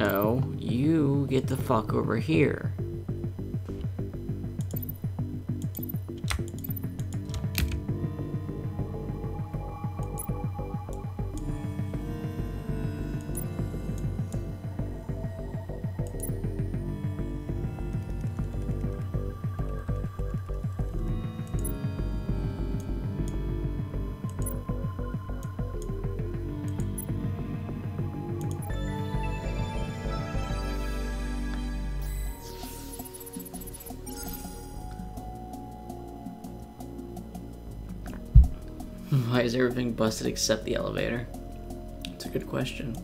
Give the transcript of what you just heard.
No, you get the fuck over here. Everything busted except the elevator? It's a good question.